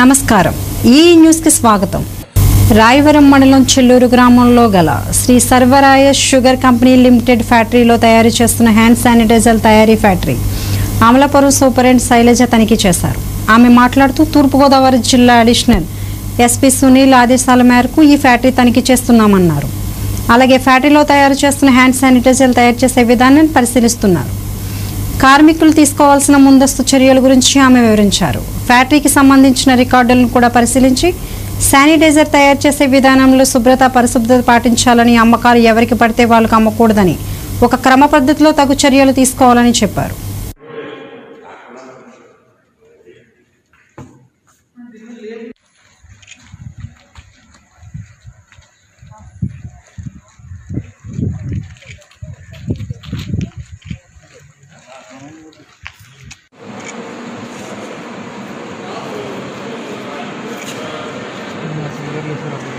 నమస్కారం. ఈ న్యూస్కి స్వాగతం. రాయవరం మండలం చెల్లూరు గ్రామంలో గల Sri Sarvaraya sugar company limited ఫ్యాక్టరీలో తయారు చేస్తున్న హ్యాండ్ శానిటైజర్ తయారీ ఫ్యాక్టరీ అమలాపురం సూపరింట్ శైలజ తనిఖీ చేశారు. ఆమె మాట్లాడుతూ తూర్పుగోదావరి జిల్లా అడిషనల్ ఎస్పీ సునీల్ ఆదేశాల మేరకు ఈ ఫ్యాక్టరీ తనిఖీ చేస్తున్నామన్నారు. అలాగే ఫ్యాక్టరీలో తయారు చేస్తున్న హ్యాండ్ శానిటైజర్లు తయారు చేసే విధానాన్ని పరిశీలిస్తున్నారు. కార్మికులు తీసుకోవాల్సిన ముందస్తు చర్యల గురించి ఆమె వివరించారు. ఫ్యాక్టరీకి సంబంధించిన రికార్డులను కూడా పరిశీలించి శానిటైజర్ తయారు చేసే విధానంలో శుభ్రత పరిశుభ్రత పాటించాలని అమ్మకాలు ఎవరికి పడితే వాళ్ళకు అమ్మకూడదని ఒక క్రమ పద్ధతిలో తగు చర్యలు తీసుకోవాలని చెప్పారు. variation of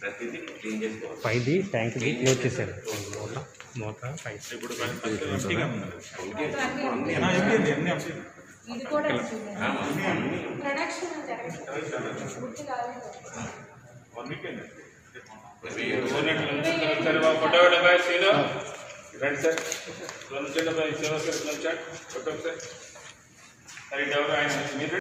ప్రతిదీ క్లీన్ చేసుకోవాలి పైది ట్యాంక్ క్లోజ్ చేశారు మూత మూత పై ఇప్పుడు ఎంటీగా ఉన్నది ఫోటో డెబ్బై సీలో రండి సార్ రెండు డెబ్బై సేవ సార్ ఫోటో సార్ సరే ఎవరు ఆయన మీరు